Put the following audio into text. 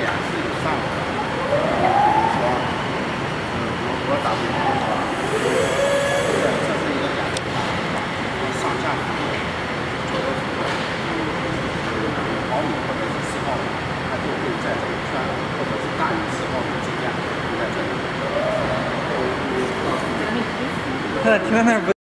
两次以上，比如说，嗯，我打比方说，这这是一个假的，对吧？因为上下左右，毫米或者是丝毫米，它就会在这个圈或者是大于四毫米之间，在这里，然后，然后，前面停。他停在那儿不？